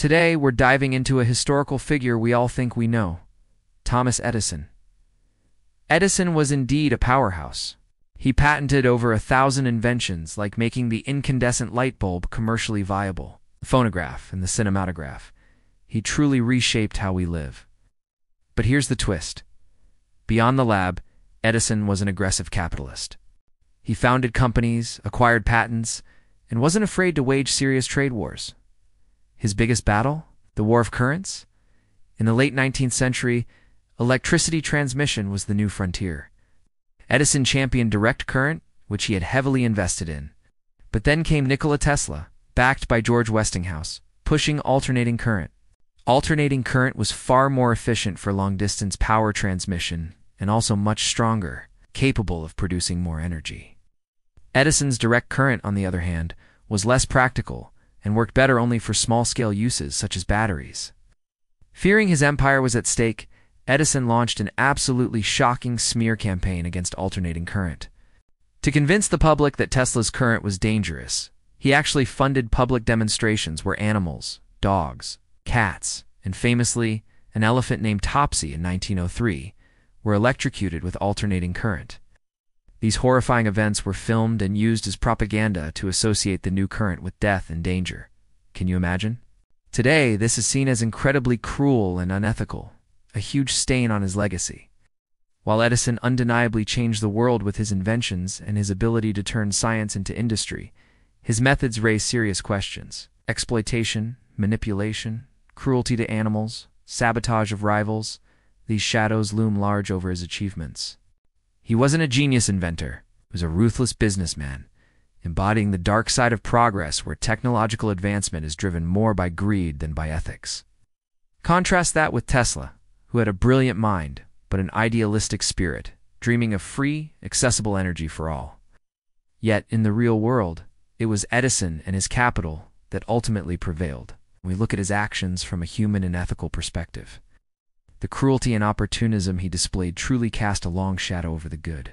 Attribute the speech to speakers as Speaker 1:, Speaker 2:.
Speaker 1: Today, we're diving into a historical figure we all think we know Thomas Edison. Edison was indeed a powerhouse. He patented over a thousand inventions, like making the incandescent light bulb commercially viable, the phonograph, and the cinematograph. He truly reshaped how we live. But here's the twist. Beyond the lab, Edison was an aggressive capitalist. He founded companies, acquired patents, and wasn't afraid to wage serious trade wars. His biggest battle? The War of Currents? In the late 19th century, electricity transmission was the new frontier. Edison championed direct current, which he had heavily invested in. But then came Nikola Tesla, backed by George Westinghouse, pushing alternating current. Alternating current was far more efficient for long-distance power transmission and also much stronger, capable of producing more energy. Edison's direct current, on the other hand, was less practical and worked better only for small-scale uses such as batteries. Fearing his empire was at stake, Edison launched an absolutely shocking smear campaign against alternating current. To convince the public that Tesla's current was dangerous, he actually funded public demonstrations where animals, dogs, cats, and famously, an elephant named Topsy in 1903, were electrocuted with alternating current. These horrifying events were filmed and used as propaganda to associate the new current with death and danger. Can you imagine? Today, this is seen as incredibly cruel and unethical, a huge stain on his legacy. While Edison undeniably changed the world with his inventions and his ability to turn science into industry, his methods raise serious questions. Exploitation, manipulation, cruelty to animals, sabotage of rivals, these shadows loom large over his achievements. He wasn't a genius inventor, he was a ruthless businessman, embodying the dark side of progress where technological advancement is driven more by greed than by ethics. Contrast that with Tesla, who had a brilliant mind, but an idealistic spirit, dreaming of free, accessible energy for all. Yet, in the real world, it was Edison and his capital that ultimately prevailed. We look at his actions from a human and ethical perspective. The cruelty and opportunism he displayed truly cast a long shadow over the good.